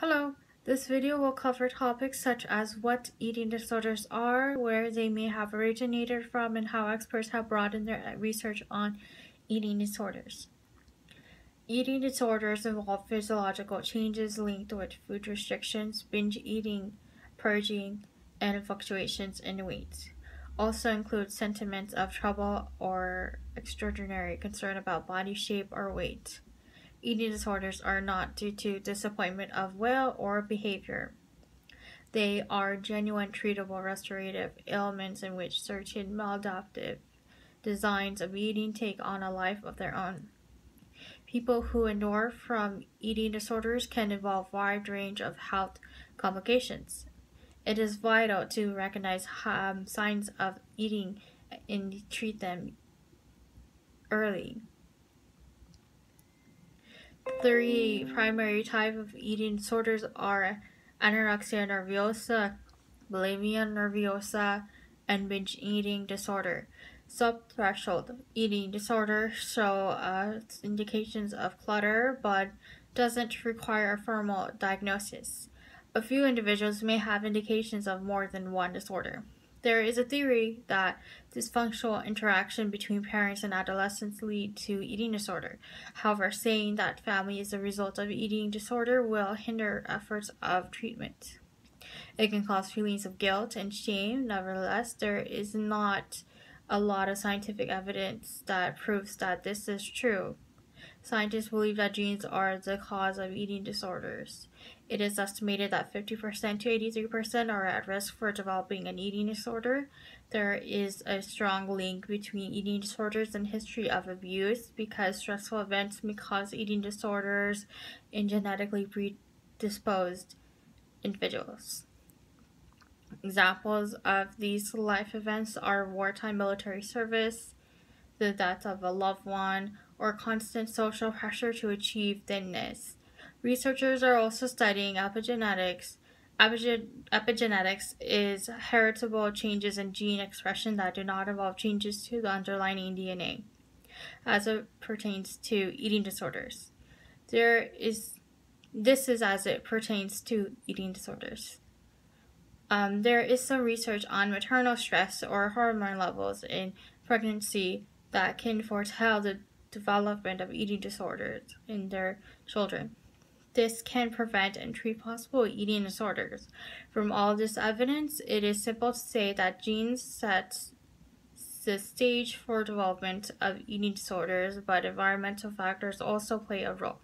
Hello, this video will cover topics such as what eating disorders are, where they may have originated from, and how experts have broadened their research on eating disorders. Eating disorders involve physiological changes linked with food restrictions, binge eating, purging, and fluctuations in weight. Also include sentiments of trouble or extraordinary concern about body shape or weight. Eating disorders are not due to disappointment of will or behavior. They are genuine treatable restorative ailments in which certain maladaptive designs of eating take on a life of their own. People who endure from eating disorders can involve wide range of health complications. It is vital to recognize um, signs of eating and treat them early three primary type of eating disorders are anorexia nervosa, bulimia nervosa, and binge eating disorder. Subthreshold eating disorder show uh, indications of clutter but doesn't require a formal diagnosis. A few individuals may have indications of more than one disorder. There is a theory that dysfunctional interaction between parents and adolescents lead to eating disorder. However, saying that family is a result of eating disorder will hinder efforts of treatment. It can cause feelings of guilt and shame. Nevertheless, there is not a lot of scientific evidence that proves that this is true. Scientists believe that genes are the cause of eating disorders. It is estimated that 50% to 83% are at risk for developing an eating disorder. There is a strong link between eating disorders and history of abuse because stressful events may cause eating disorders in genetically predisposed individuals. Examples of these life events are wartime military service, the death of a loved one, or constant social pressure to achieve thinness. Researchers are also studying epigenetics. epigenetics is heritable changes in gene expression that do not involve changes to the underlying DNA as it pertains to eating disorders. There is this is as it pertains to eating disorders. Um, there is some research on maternal stress or hormone levels in pregnancy that can foretell the development of eating disorders in their children. This can prevent and treat possible eating disorders. From all this evidence, it is simple to say that genes set the stage for development of eating disorders, but environmental factors also play a role.